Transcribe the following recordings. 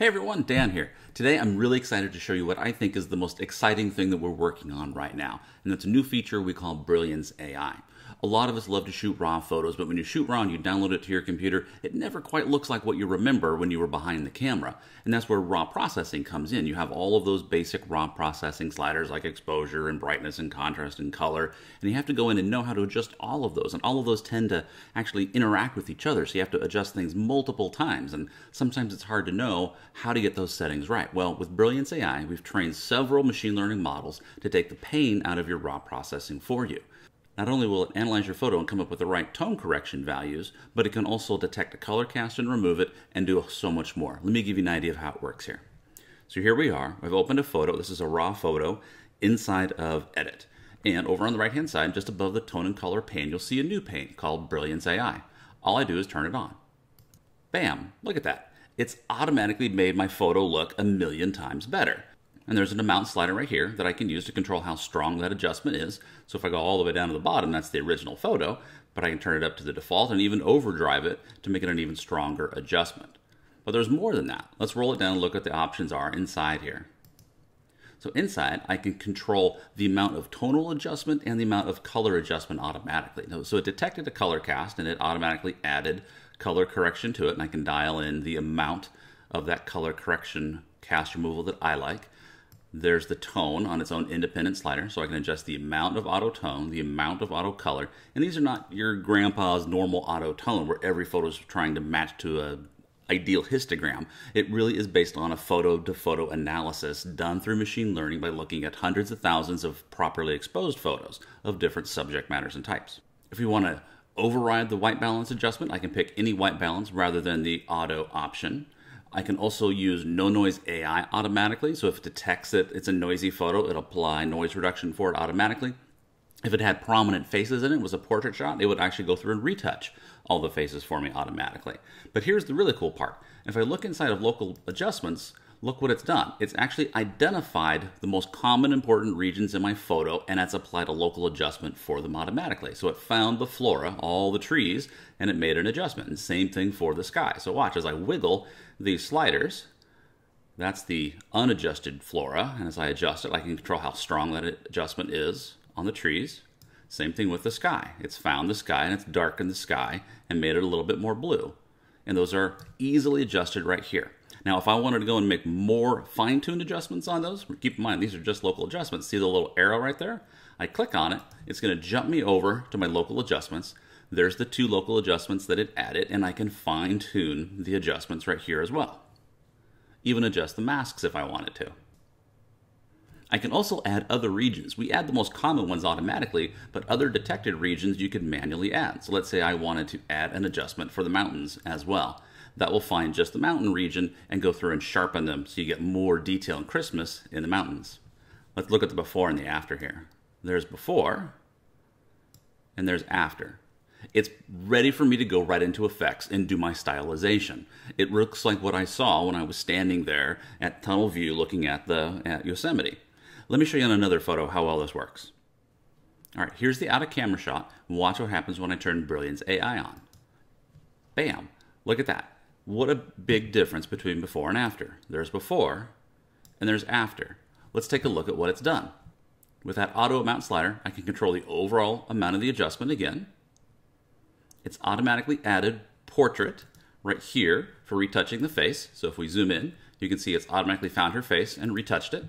Hey everyone, Dan here. Today I'm really excited to show you what I think is the most exciting thing that we're working on right now, and that's a new feature we call Brilliance AI. A lot of us love to shoot raw photos, but when you shoot raw and you download it to your computer, it never quite looks like what you remember when you were behind the camera. And that's where raw processing comes in. You have all of those basic raw processing sliders like exposure and brightness and contrast and color, and you have to go in and know how to adjust all of those. And all of those tend to actually interact with each other, so you have to adjust things multiple times. And sometimes it's hard to know how to get those settings right. Well, with Brilliance AI, we've trained several machine learning models to take the pain out of your raw processing for you. Not only will it analyze your photo and come up with the right tone correction values, but it can also detect a color cast and remove it and do so much more. Let me give you an idea of how it works here. So here we are. I've opened a photo. This is a raw photo inside of Edit. And over on the right hand side, just above the tone and color pane, you'll see a new pane called Brilliance AI. All I do is turn it on. Bam, look at that. It's automatically made my photo look a million times better. And there's an amount slider right here that I can use to control how strong that adjustment is. So if I go all the way down to the bottom, that's the original photo, but I can turn it up to the default and even overdrive it to make it an even stronger adjustment. But there's more than that. Let's roll it down and look what the options are inside here. So inside, I can control the amount of tonal adjustment and the amount of color adjustment automatically. So it detected a color cast and it automatically added color correction to it. And I can dial in the amount of that color correction cast removal that I like. There's the tone on its own independent slider, so I can adjust the amount of auto tone, the amount of auto color, and these are not your grandpa's normal auto tone where every photo is trying to match to a ideal histogram. It really is based on a photo to photo analysis done through machine learning by looking at hundreds of thousands of properly exposed photos of different subject matters and types. If we want to override the white balance adjustment, I can pick any white balance rather than the auto option. I can also use NoNoise AI automatically. So if it detects that it's a noisy photo, it'll apply noise reduction for it automatically. If it had prominent faces in it, was a portrait shot, it would actually go through and retouch all the faces for me automatically. But here's the really cool part. If I look inside of local adjustments, look what it's done. It's actually identified the most common important regions in my photo and it's applied a local adjustment for them automatically. So it found the flora, all the trees, and it made an adjustment. And same thing for the sky. So watch as I wiggle these sliders, that's the unadjusted flora. And as I adjust it, I can control how strong that adjustment is on the trees. Same thing with the sky. It's found the sky and it's darkened the sky and made it a little bit more blue. And those are easily adjusted right here. Now, if I wanted to go and make more fine-tuned adjustments on those, keep in mind, these are just local adjustments. See the little arrow right there? I click on it, it's gonna jump me over to my local adjustments. There's the two local adjustments that it added, and I can fine-tune the adjustments right here as well. Even adjust the masks if I wanted to. I can also add other regions. We add the most common ones automatically, but other detected regions you can manually add. So let's say I wanted to add an adjustment for the mountains as well that will find just the mountain region and go through and sharpen them so you get more detail and crispness in the mountains. Let's look at the before and the after here. There's before and there's after. It's ready for me to go right into effects and do my stylization. It looks like what I saw when I was standing there at Tunnel View looking at the at Yosemite. Let me show you on another photo how well this works. All right, here's the out of camera shot. Watch what happens when I turn Brilliance AI on. Bam, look at that. What a big difference between before and after. There's before and there's after. Let's take a look at what it's done. With that auto amount slider, I can control the overall amount of the adjustment again. It's automatically added portrait right here for retouching the face. So if we zoom in, you can see it's automatically found her face and retouched it.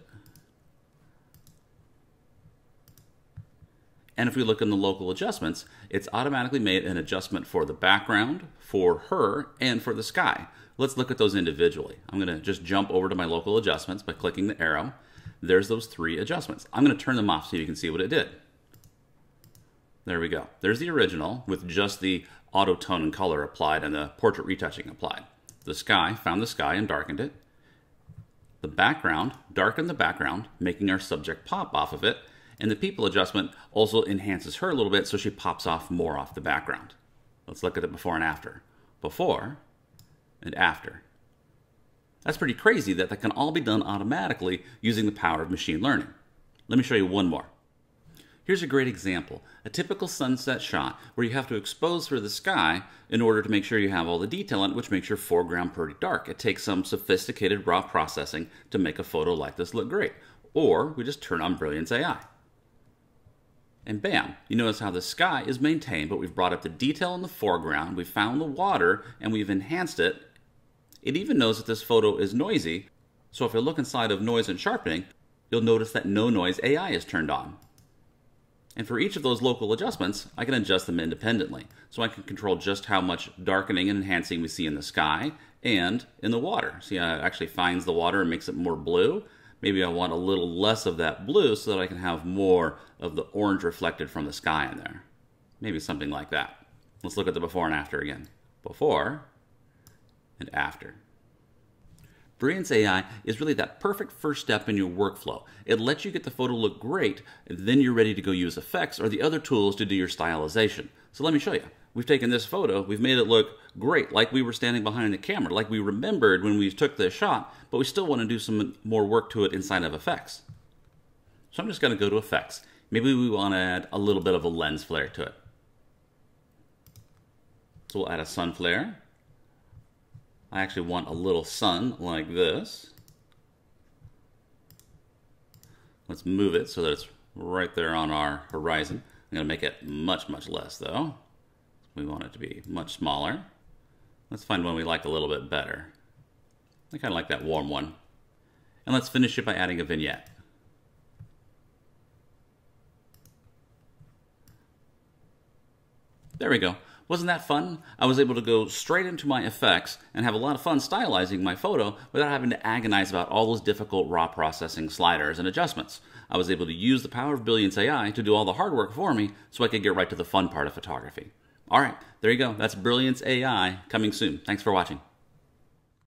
And if we look in the local adjustments, it's automatically made an adjustment for the background, for her, and for the sky. Let's look at those individually. I'm gonna just jump over to my local adjustments by clicking the arrow. There's those three adjustments. I'm gonna turn them off so you can see what it did. There we go. There's the original with just the auto tone and color applied and the portrait retouching applied. The sky, found the sky and darkened it. The background, darkened the background, making our subject pop off of it, and the people adjustment also enhances her a little bit so she pops off more off the background. Let's look at the before and after. Before and after. That's pretty crazy that that can all be done automatically using the power of machine learning. Let me show you one more. Here's a great example a typical sunset shot where you have to expose for the sky in order to make sure you have all the detail in it, which makes your foreground pretty dark. It takes some sophisticated raw processing to make a photo like this look great. Or we just turn on Brilliance AI. And bam, you notice how the sky is maintained, but we've brought up the detail in the foreground, we've found the water, and we've enhanced it. It even knows that this photo is noisy, so if you look inside of noise and sharpening, you'll notice that NoNoise AI is turned on. And for each of those local adjustments, I can adjust them independently. So I can control just how much darkening and enhancing we see in the sky and in the water. See how it actually finds the water and makes it more blue? Maybe I want a little less of that blue so that I can have more of the orange reflected from the sky in there. Maybe something like that. Let's look at the before and after again. Before and after. Brilliance AI is really that perfect first step in your workflow. It lets you get the photo look great, and then you're ready to go use effects or the other tools to do your stylization. So let me show you. We've taken this photo, we've made it look great, like we were standing behind the camera, like we remembered when we took this shot, but we still want to do some more work to it inside of effects. So I'm just going to go to effects. Maybe we want to add a little bit of a lens flare to it. So we'll add a sun flare. I actually want a little sun like this. Let's move it so that it's right there on our horizon. I'm going to make it much, much less though. We want it to be much smaller. Let's find one we like a little bit better. I kind of like that warm one. And let's finish it by adding a vignette. There we go. Wasn't that fun? I was able to go straight into my effects and have a lot of fun stylizing my photo without having to agonize about all those difficult raw processing sliders and adjustments. I was able to use the power of Brilliance AI to do all the hard work for me so I could get right to the fun part of photography. All right, there you go. That's Brilliance AI coming soon. Thanks for watching.